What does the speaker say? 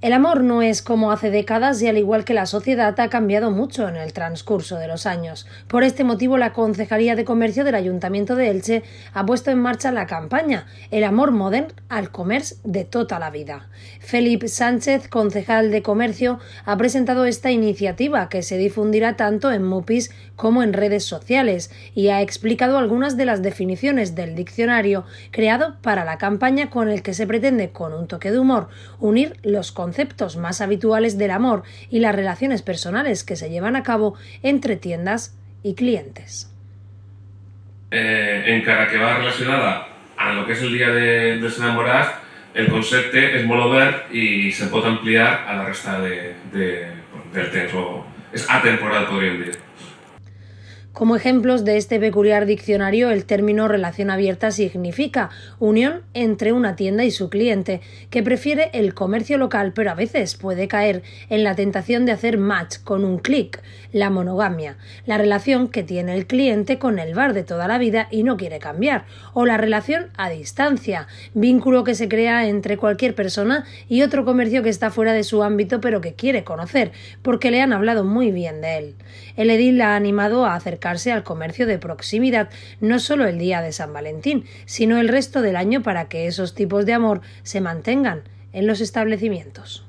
El amor no es como hace décadas y al igual que la sociedad ha cambiado mucho en el transcurso de los años. Por este motivo la Concejalía de Comercio del Ayuntamiento de Elche ha puesto en marcha la campaña El amor modern al comercio de toda la vida. Felipe Sánchez, concejal de Comercio, ha presentado esta iniciativa que se difundirá tanto en MUPIS como en redes sociales y ha explicado algunas de las definiciones del diccionario creado para la campaña con el que se pretende con un toque de humor unir los conceptos más habituales del amor y las relaciones personales que se llevan a cabo entre tiendas y clientes. Eh, en cara que va relacionada a lo que es el día de, de enamorar, el concepto es molt y se puede ampliar a la resta de, de, del temps, o és atemporal, podríem dir. Como ejemplos de este peculiar diccionario, el término relación abierta significa unión entre una tienda y su cliente, que prefiere el comercio local, pero a veces puede caer en la tentación de hacer match con un clic, la monogamia, la relación que tiene el cliente con el bar de toda la vida y no quiere cambiar, o la relación a distancia, vínculo que se crea entre cualquier persona y otro comercio que está fuera de su ámbito pero que quiere conocer, porque le han hablado muy bien de él. El edil ha animado a acercar al comercio de proximidad no solo el día de San Valentín, sino el resto del año para que esos tipos de amor se mantengan en los establecimientos.